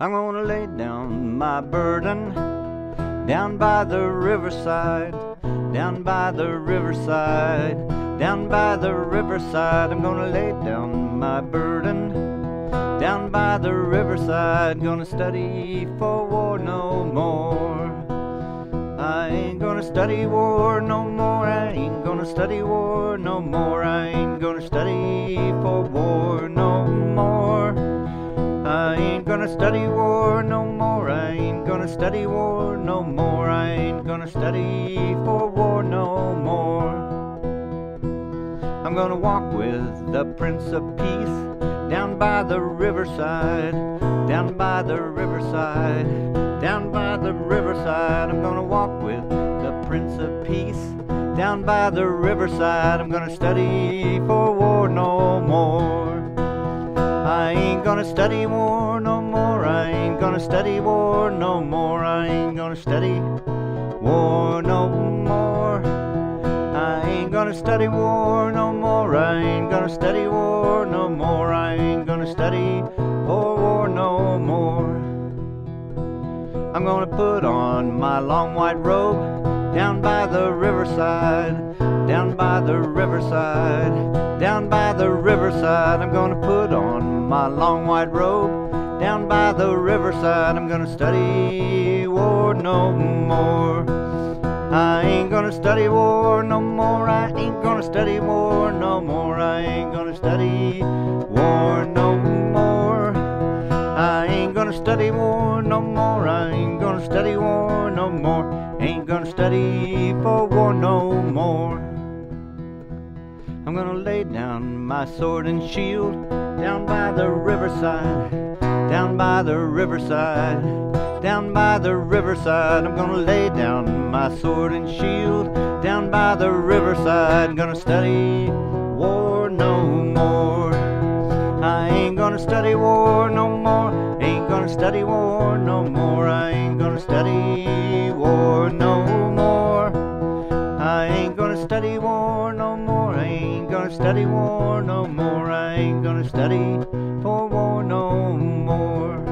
I'm gonna lay down my burden down by the riverside, down by the riverside, down by the riverside. I'm gonna lay down my burden down by the riverside. Gonna study for war no more. I ain't gonna study war no more. I ain't gonna study war no more. I ain't gonna study for war no gonna study war no more. I ain't gonna study war no more. I ain't gonna study for war no more. I'm gonna walk with the Prince of Peace down by the riverside, down by the riverside, down by the riverside. I'm gonna walk with the Prince of Peace down by the riverside. I'm gonna study for war no more. I ain't gonna study war no more. I ain't gonna study war no more. I ain't gonna study war no more. I ain't gonna study war no more. I ain't gonna study war no more. I ain't gonna study war no more. I'm gonna put on my long white robe down by the riverside, down by the riverside, down by the riverside. I'm gonna put on my long white robe down by the riverside. I'm gonna study war no more. I ain't gonna study war no more. I ain't gonna study war no more. I ain't gonna study war no more. I ain't gonna study war no more. I ain't gonna study war no more. Ain't gonna study for war no more. I'm gonna lay down my sword and shield down by the riverside, down by the riverside, down by the riverside. I'm gonna lay down my sword and shield down by the riverside. Gonna study war no more. I ain't gonna study war no more. Ain't gonna study war no more. I ain't gonna study war no more. I ain't gonna study war no more. Gonna study war no more. I ain't gonna study for war no more.